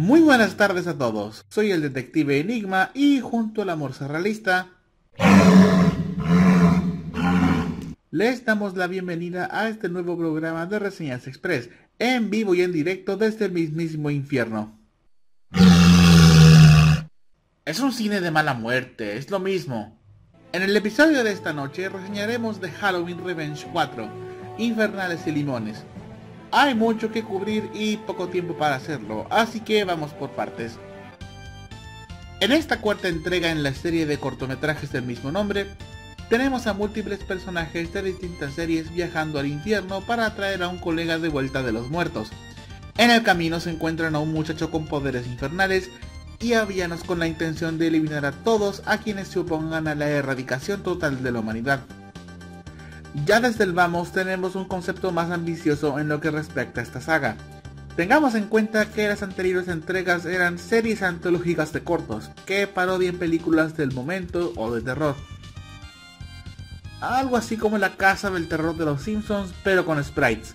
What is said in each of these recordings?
Muy buenas tardes a todos, soy el detective Enigma y junto al amor realista les damos la bienvenida a este nuevo programa de Reseñas Express, en vivo y en directo desde el mismísimo infierno. Es un cine de mala muerte, es lo mismo. En el episodio de esta noche reseñaremos de Halloween Revenge 4, Infernales y Limones, hay mucho que cubrir y poco tiempo para hacerlo, así que vamos por partes. En esta cuarta entrega en la serie de cortometrajes del mismo nombre, tenemos a múltiples personajes de distintas series viajando al infierno para atraer a un colega de vuelta de los muertos. En el camino se encuentran a un muchacho con poderes infernales y a villanos con la intención de eliminar a todos a quienes se opongan a la erradicación total de la humanidad. Ya desde el vamos tenemos un concepto más ambicioso en lo que respecta a esta saga. Tengamos en cuenta que las anteriores entregas eran series antológicas de cortos, que parodian películas del momento o de terror. Algo así como la casa del terror de los Simpsons, pero con sprites.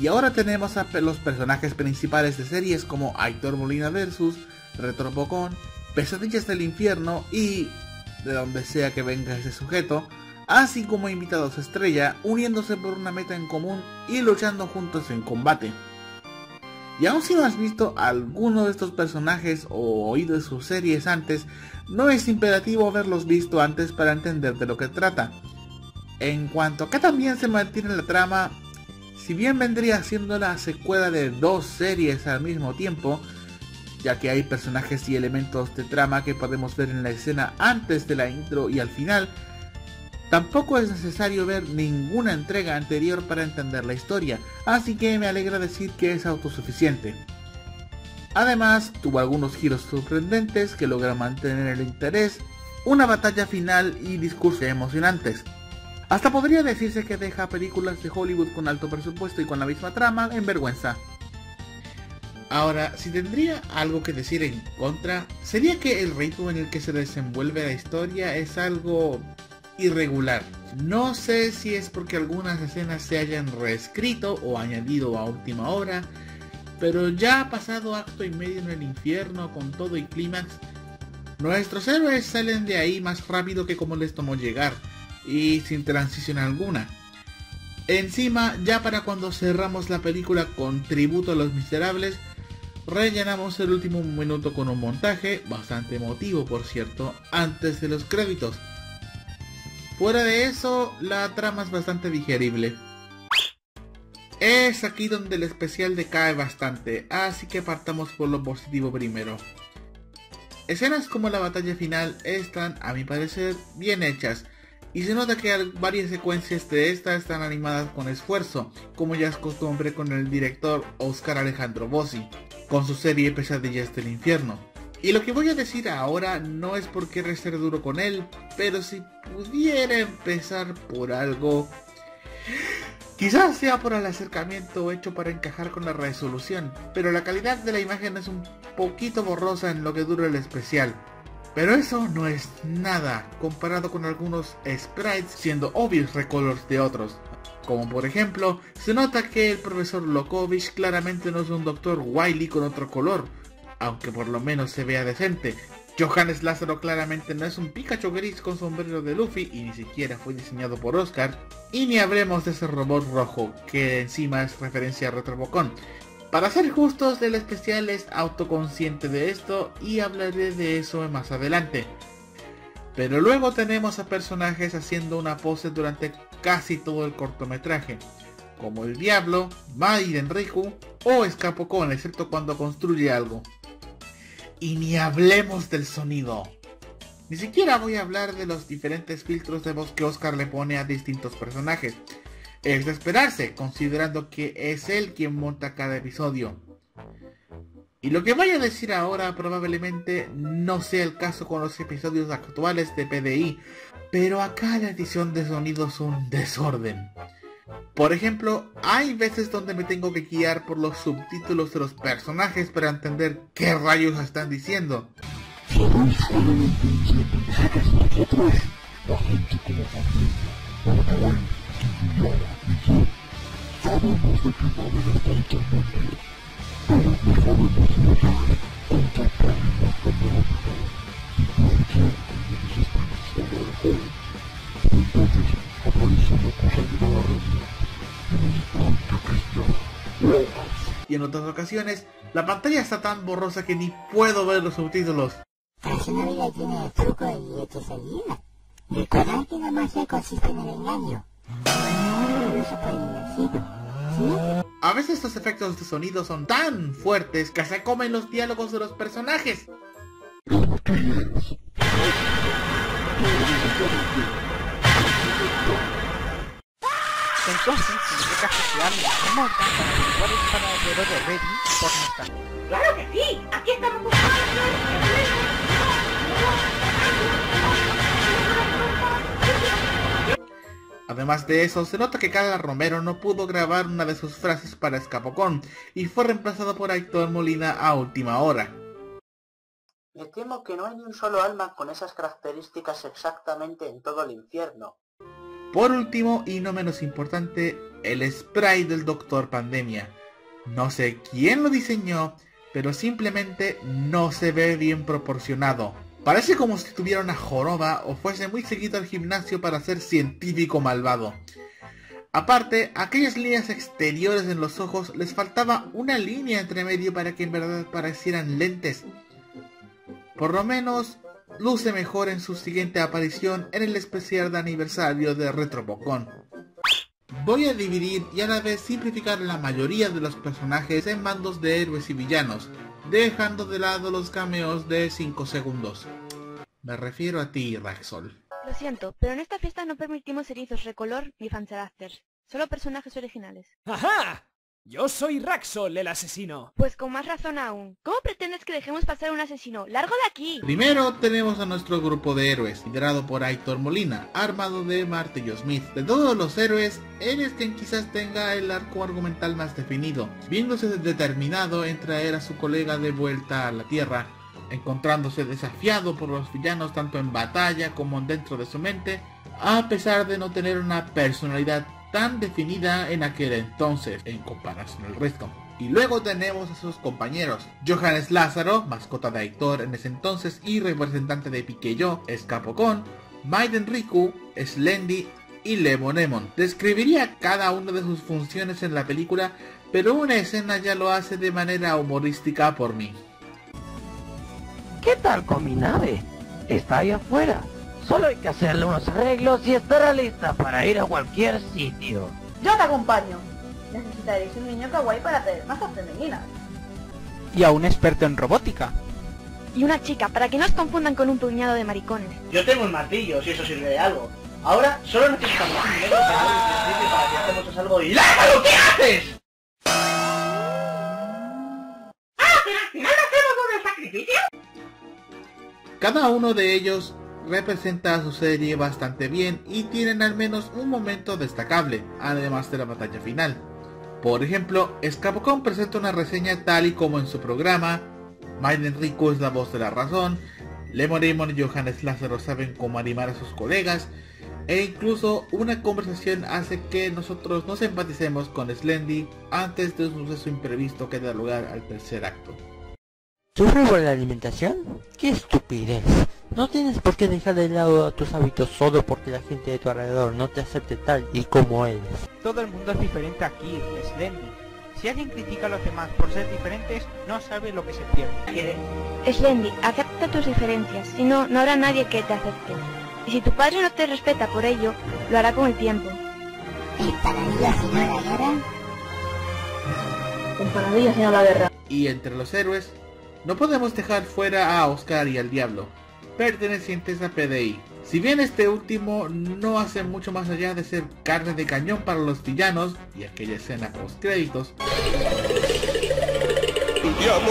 Y ahora tenemos a los personajes principales de series como Aitor Molina Versus, Retropocón, Pesadillas del Infierno y, de donde sea que venga ese sujeto, así como invitados estrella, uniéndose por una meta en común y luchando juntos en combate. Y aun si no has visto alguno de estos personajes o oído de sus series antes, no es imperativo haberlos visto antes para entender de lo que trata. En cuanto a que también se mantiene la trama, si bien vendría siendo la secuela de dos series al mismo tiempo, ya que hay personajes y elementos de trama que podemos ver en la escena antes de la intro y al final, Tampoco es necesario ver ninguna entrega anterior para entender la historia, así que me alegra decir que es autosuficiente. Además, tuvo algunos giros sorprendentes que logran mantener el interés, una batalla final y discursos emocionantes. Hasta podría decirse que deja películas de Hollywood con alto presupuesto y con la misma trama en vergüenza. Ahora, si tendría algo que decir en contra, sería que el ritmo en el que se desenvuelve la historia es algo irregular. No sé si es porque algunas escenas se hayan reescrito o añadido a última hora, pero ya ha pasado acto y medio en el infierno con todo y clímax. Nuestros héroes salen de ahí más rápido que como les tomó llegar y sin transición alguna. Encima, ya para cuando cerramos la película con tributo a los miserables, rellenamos el último minuto con un montaje, bastante emotivo por cierto, antes de los créditos Fuera de eso, la trama es bastante digerible. Es aquí donde el especial decae bastante, así que partamos por lo positivo primero. Escenas como la batalla final están, a mi parecer, bien hechas, y se nota que varias secuencias de esta están animadas con esfuerzo, como ya es costumbre con el director Oscar Alejandro Bossi, con su serie Pesadillas del Infierno. Y lo que voy a decir ahora no es por querer ser duro con él, pero si pudiera empezar por algo... Quizás sea por el acercamiento hecho para encajar con la resolución, pero la calidad de la imagen es un poquito borrosa en lo que dura el especial. Pero eso no es nada comparado con algunos sprites siendo obvios recolors de otros. Como por ejemplo, se nota que el profesor Lokovich claramente no es un doctor Wiley con otro color, aunque por lo menos se vea decente. Johannes Lázaro claramente no es un Pikachu gris con sombrero de Luffy y ni siquiera fue diseñado por Oscar. Y ni hablemos de ese robot rojo, que encima es referencia a Retrobocon. Para ser justos, el especial es autoconsciente de esto y hablaré de eso más adelante. Pero luego tenemos a personajes haciendo una pose durante casi todo el cortometraje, como el Diablo, Maiden Riku o Escapocon, excepto cuando construye algo. Y ni hablemos del sonido. Ni siquiera voy a hablar de los diferentes filtros de voz que Oscar le pone a distintos personajes. Es de esperarse, considerando que es él quien monta cada episodio. Y lo que voy a decir ahora probablemente no sea el caso con los episodios actuales de PDI, pero acá la edición de sonido es un desorden. Por ejemplo, hay veces donde me tengo que guiar por los subtítulos de los personajes para entender qué rayos están diciendo. Y en otras ocasiones, la pantalla está tan borrosa que ni puedo ver los subtítulos. Personalidad tiene el truco y hechicería. Recordar que la magia consiste en el engaño. No se puede inmersivo. ¿Sí? A veces estos efectos de sonido son tan fuertes que se comen los diálogos de los personajes. Entonces, significa gestionar la remota para averiguar el paradero de Reddy por nuestra ¡Claro que sí! ¡Aquí estamos buscando! Además de eso, se nota que Carla Romero no pudo grabar una de sus frases para Escapocón y fue reemplazado por Héctor Molina a última hora. Me temo que no hay ni un solo alma con esas características exactamente en todo el infierno. Por último, y no menos importante, el spray del Doctor Pandemia. No sé quién lo diseñó, pero simplemente no se ve bien proporcionado. Parece como si tuviera una joroba o fuese muy seguido al gimnasio para ser científico malvado. Aparte, aquellas líneas exteriores en los ojos les faltaba una línea entre medio para que en verdad parecieran lentes. Por lo menos, luce mejor en su siguiente aparición en el especial de aniversario de Retropocon. Voy a dividir y a la vez simplificar la mayoría de los personajes en bandos de héroes y villanos, dejando de lado los cameos de 5 segundos. Me refiero a ti, Raxol. Lo siento, pero en esta fiesta no permitimos erizos recolor ni fanserasters. Solo personajes originales. ¡Ajá! Yo soy Raxol, el asesino. Pues con más razón aún. ¿Cómo pretendes que dejemos pasar a un asesino? ¡Largo de aquí! Primero tenemos a nuestro grupo de héroes, liderado por Aitor Molina, armado de martillo Smith. De todos los héroes, él es quien quizás tenga el arco argumental más definido, viéndose determinado en traer a su colega de vuelta a la Tierra, encontrándose desafiado por los villanos tanto en batalla como dentro de su mente, a pesar de no tener una personalidad tan definida en aquel entonces en comparación al resto. Y luego tenemos a sus compañeros, Johannes Lázaro, mascota de Aitor en ese entonces y representante de Piqueyo, Escapocón, Maiden Riku, Slendy y Lemonemon. Describiría cada una de sus funciones en la película, pero una escena ya lo hace de manera humorística por mí. ¿Qué tal con mi nave? Está ahí afuera. Solo hay que hacerle unos arreglos y estará lista para ir a cualquier sitio. Yo te acompaño. Necesitaréis un niño kawaii para tener masas femeninas. Y a un experto en robótica. Y una chica, para que no os confundan con un puñado de maricones. Yo tengo un martillo, si eso sirve de algo. Ahora solo necesitamos un dinero para que hacemos algo y ¡Lázaro, ¿qué haces? ¡Ah, pero al final no hacemos el sacrificio! Cada uno de ellos representa a su serie bastante bien y tienen al menos un momento destacable, además de la batalla final. Por ejemplo, Escapocón presenta una reseña tal y como en su programa, Maiden Rico es la voz de la razón, Lemonemon y Johannes Lázaro saben cómo animar a sus colegas, e incluso una conversación hace que nosotros nos empaticemos con Slendy antes de un suceso imprevisto que da lugar al tercer acto. ¿Sufre por la alimentación? ¡Qué estupidez! No tienes por qué dejar de lado tus hábitos solo porque la gente de tu alrededor no te acepte tal y como eres. Todo el mundo es diferente aquí, Slendy. Si alguien critica a los demás por ser diferentes, no sabe lo que se pierde. Slendy, acepta tus diferencias, si no, no habrá nadie que te acepte. Y si tu padre no te respeta por ello, lo hará con el tiempo. ¿Y paradillas si no la guerra? Con paradillas y no la guerra. Y entre los héroes, no podemos dejar fuera a Oscar y al Diablo, pertenecientes a PDI. Si bien este último no hace mucho más allá de ser carne de cañón para los villanos y aquella escena post créditos,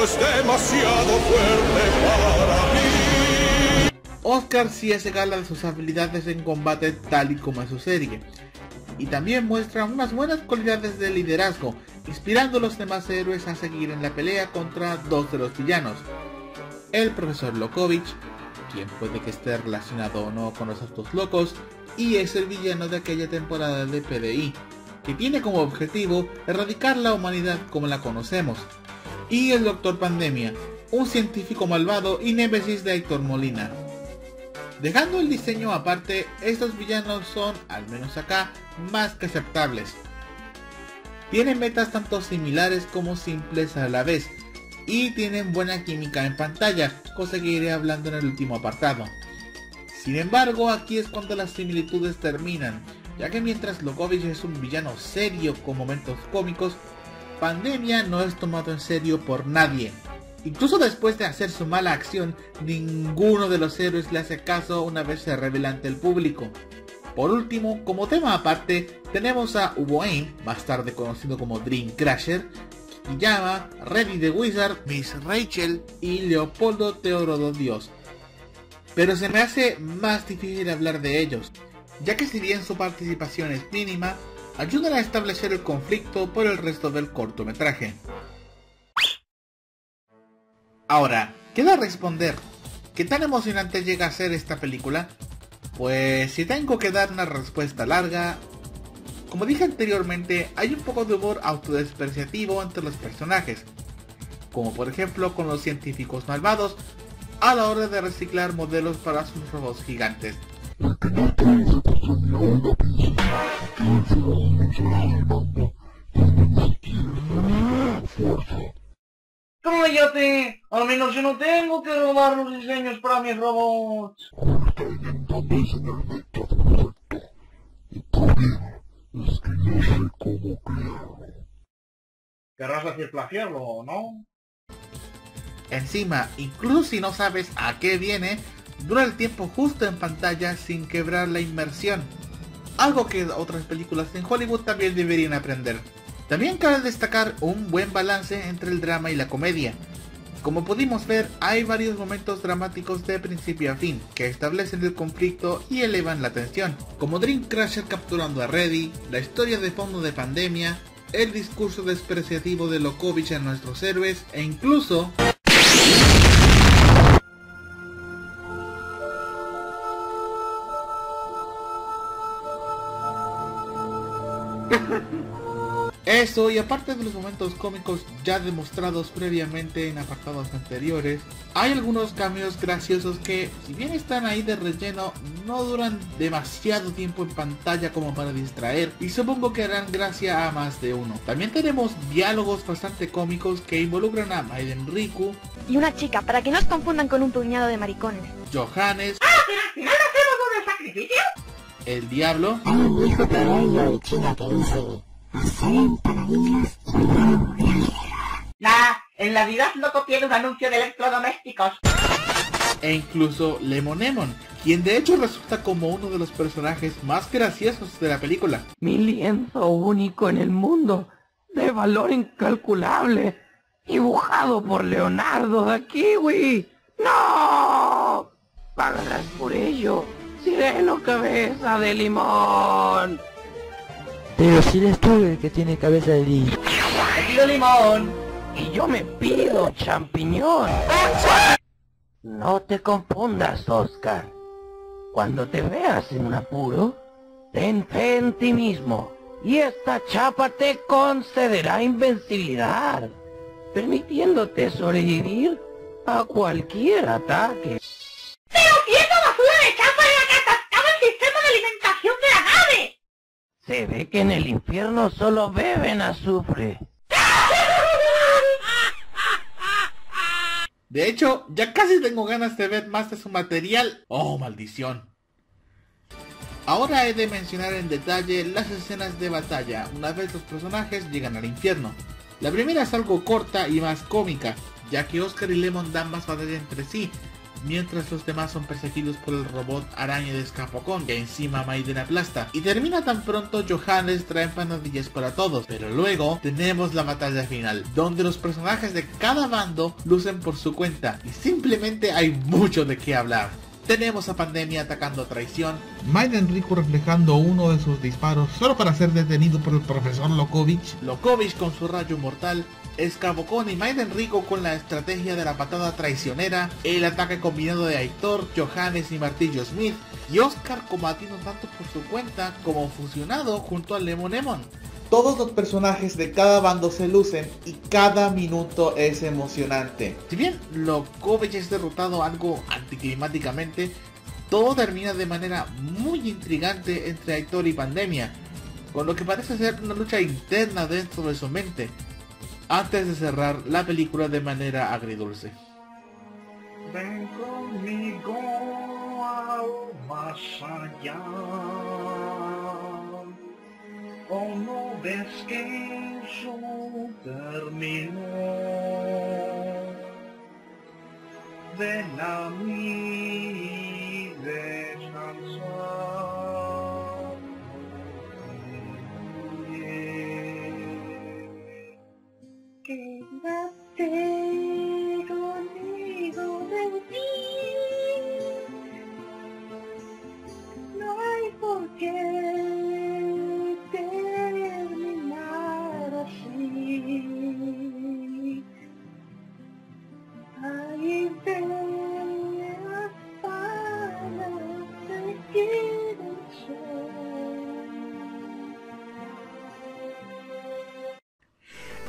es demasiado fuerte para mí. Oscar sí hace gala de sus habilidades en combate tal y como en su serie. Y también muestra unas buenas cualidades de liderazgo, inspirando a los demás héroes a seguir en la pelea contra dos de los villanos. El profesor Lokovich, quien puede que esté relacionado o no con los autos locos, y es el villano de aquella temporada de PDI, que tiene como objetivo erradicar la humanidad como la conocemos. y el Doctor Pandemia, un científico malvado y némesis de Héctor Molina. Dejando el diseño aparte, estos villanos son, al menos acá, más que aceptables. Tienen metas tanto similares como simples a la vez, y tienen buena química en pantalla, cosa que iré hablando en el último apartado. Sin embargo, aquí es cuando las similitudes terminan, ya que mientras Lokovich es un villano serio con momentos cómicos, Pandemia no es tomado en serio por nadie. Incluso después de hacer su mala acción, ninguno de los héroes le hace caso una vez se revela ante el público. Por último, como tema aparte, tenemos a Wayne, más tarde conocido como Dream Crasher, Kiyama, Reddy the Wizard, Miss Rachel y Leopoldo Teorodo Dios. Pero se me hace más difícil hablar de ellos, ya que si bien su participación es mínima, ayudan a establecer el conflicto por el resto del cortometraje. Ahora, queda responder, ¿qué tan emocionante llega a ser esta película? Pues si tengo que dar una respuesta larga, como dije anteriormente, hay un poco de humor autodespreciativo entre los personajes, como por ejemplo con los científicos malvados a la hora de reciclar modelos para sus robots gigantes. ¡Cállate! Al menos yo no tengo que robar los diseños para mis robots. Es que no sé cómo crearlo. Querrás decir plagiarlo, ¿no? Encima, incluso si no sabes a qué viene, dura el tiempo justo en pantalla sin quebrar la inmersión. Algo que otras películas en Hollywood también deberían aprender. También cabe destacar un buen balance entre el drama y la comedia. Como pudimos ver, hay varios momentos dramáticos de principio a fin, que establecen el conflicto y elevan la tensión, como Dream Crasher capturando a Reddy, la historia de fondo de Pandemia, el discurso despreciativo de Lokovich a nuestros héroes, e incluso... Eso y aparte de los momentos cómicos ya demostrados previamente en apartados anteriores, hay algunos cambios graciosos que, si bien están ahí de relleno, no duran demasiado tiempo en pantalla como para distraer y supongo que harán gracia a más de uno. También tenemos diálogos bastante cómicos que involucran a Maiden Riku Y una chica, para que no os confundan con un puñado de maricones. Johannes, ¡Ah, pero al final hacemos un sacrificio! el Diablo China hacer empanadillas y no Nah, en Navidad Loco tiene un anuncio de electrodomésticos. e incluso Lemonemon, quien de hecho resulta como uno de los personajes más graciosos de la película. Mi lienzo único en el mundo, de valor incalculable, dibujado por Leonardo da Kiwi. ¡No! Pagarás por ello, sireno cabeza de limón. Pero si eres tú el que tiene cabeza de li... Te pido limón. Y yo me pido champiñón. No te confundas, Oscar. Cuando te veas en un apuro, ten fe en ti mismo. Y esta chapa te concederá invencibilidad, permitiéndote sobrevivir a cualquier ataque. ¡Pero viendo basura de chapa en la que atascaba el sistema de alimentación de la nave! Se ve que en el infierno solo beben azufre. De hecho, ya casi tengo ganas de ver más de su material. ¡Oh, maldición! Ahora he de mencionar en detalle las escenas de batalla una vez los personajes llegan al infierno. La primera es algo corta y más cómica, ya que Oscar y Lemon dan más batalla entre sí, mientras los demás son perseguidos por el robot araña de Escapocón, que encima Maiden aplasta. Y termina tan pronto Johannes trae empanadillas para todos, pero luego tenemos la batalla final, donde los personajes de cada bando lucen por su cuenta, y simplemente hay mucho de qué hablar. Tenemos a Pandemia atacando a traición, Maiden Rico reflejando uno de sus disparos solo para ser detenido por el profesor Lokovich, Lokovich con su rayo mortal, Escabocón y Maiden Rico con la estrategia de la patada traicionera, el ataque combinado de Aitor, Johannes y Martillo Smith, y Oscar combatiendo tanto por su cuenta como fusionado junto a Lemon Lemon. Todos los personajes de cada bando se lucen y cada minuto es emocionante. Si bien Lokovic es derrotado algo anticlimáticamente, todo termina de manera muy intrigante entre Aitor y Pandemia, con lo que parece ser una lucha interna dentro de su mente, antes de cerrar la película de manera agridulce. Ven conmigo al más allá. ¿O no ves que eso terminó? Ven a mí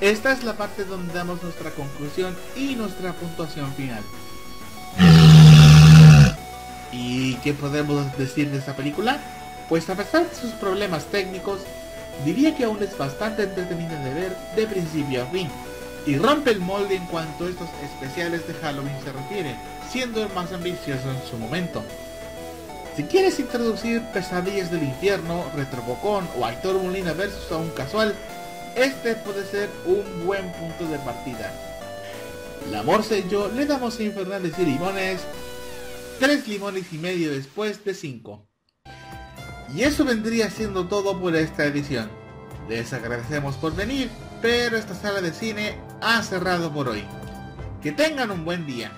Esta es la parte donde damos nuestra conclusión y nuestra puntuación final. ¿Y qué podemos decir de esta película? Pues a pesar de sus problemas técnicos, diría que aún es bastante entretenida de ver de principio a fin. Y rompe el molde en cuanto a estos especiales de Halloween se refiere, siendo el más ambicioso en su momento. Si quieres introducir Pesadillas del Infierno, Retrobocón o Aitor Molina versus a un casual, este puede ser un buen punto de partida. La Morse y yo le damos a Infernales y Limones 3 limones y medio después de 5. Y eso vendría siendo todo por esta edición. Les agradecemos por venir, pero esta sala de cine ha cerrado por hoy. Que tengan un buen día.